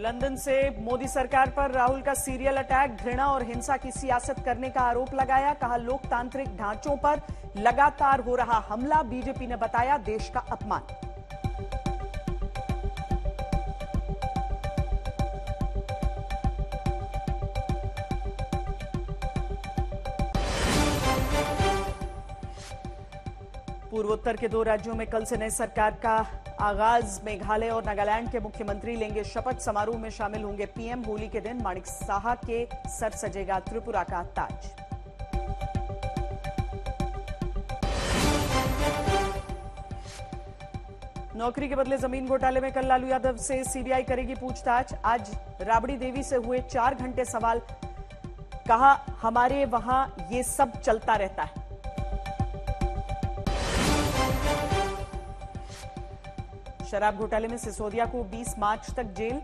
London से मोदी सरकार पर राहुल का सीरियल अटैक, घृणा और हिंसा की सियासत करने का आरोप लगाया, कहा लोकतांत्रिक ढांचों पर लगातार हो रहा हमला, बीजेपी ने बताया देश का अपमान। पूर्वोत्तर के दो राज्यों में कल से नई सरकार का आगाज़ मेघालय और नागालैंड के मुख्यमंत्री लेंगे शपथ समारोह में शामिल होंगे पीएम होली के दिन। माणिक साहा के सर सजेगा त्रिपुरा का ताज। नौकरी के बदले ज़मीन घोटाले में कल लालू यादव से सीबीआई करेगी पूछताछ। आज राबड़ी देवी से हुए चार घंटे सवाल। कहा, हमारे वहाँ ये सब चलता रहता है। शराब घोटाले में सिसोदिया को 20 मार्च तक जेल।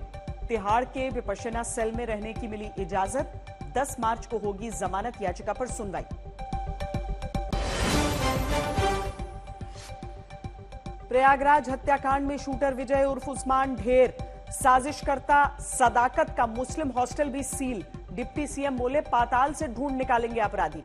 तिहाड़ के विपशना सेल में रहने की मिली इजाज़त। 10 मार्च को होगी जमानत याचिका पर सुनवाई। प्रयागराज हत्याकांड में शूटर विजय उर्फ़ उस्मान ढेर। साजिशकर्ता सदाकत का मुस्लिम हॉस्टल भी सील। डिप्टी सीएम बोले, पाताल से ढूंढ निकालेंगे अपराधी।